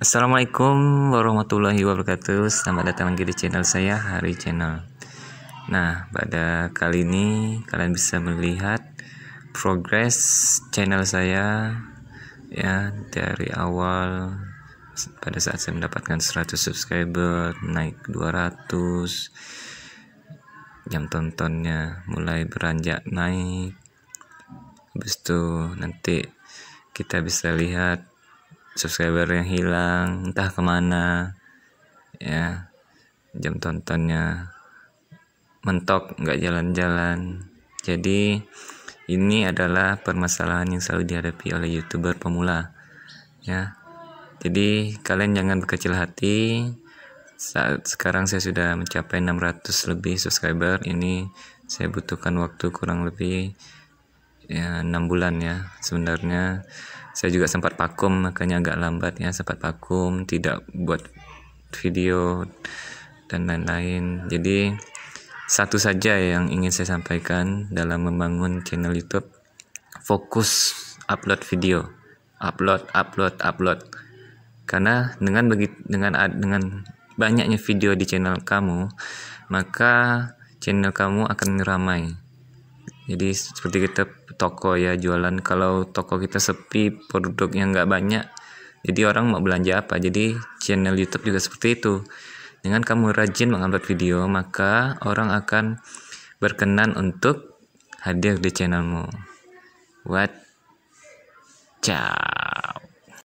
Assalamualaikum warahmatullahi wabarakatuh. Selamat datang lagi di channel saya Hari Channel. Nah pada kali ini kalian bisa melihat Progress channel saya Ya dari awal Pada saat saya mendapatkan 100 subscriber Naik 200 Jam tontonnya mulai beranjak naik. Habis itu nanti kita bisa lihat subscriber yang hilang entah ke mana ya. Jam tontonnya mentok nggak jalan-jalan. Jadi ini adalah permasalahan yang selalu dihadapi oleh youtuber pemula ya. Jadi kalian jangan berkecil hati. Saat sekarang saya sudah mencapai 600 lebih subscriber. Ini saya butuhkan waktu kurang lebih ya 6 bulan ya sebenarnya saya juga sempat vakum makanya agak lambat ya sempat vakum tidak buat video dan lain-lain. Jadi satu saja yang ingin saya sampaikan dalam membangun channel YouTube fokus upload video. Upload upload upload. Karena dengan begitu dengan dengan banyaknya video di channel kamu maka channel kamu akan ramai jadi seperti kita toko ya jualan. Kalau toko kita sepi produknya nggak banyak jadi orang mau belanja apa? Jadi channel YouTube juga seperti itu. Dengan kamu rajin mengupload video maka orang akan berkenan untuk hadir di channelmu. What ciao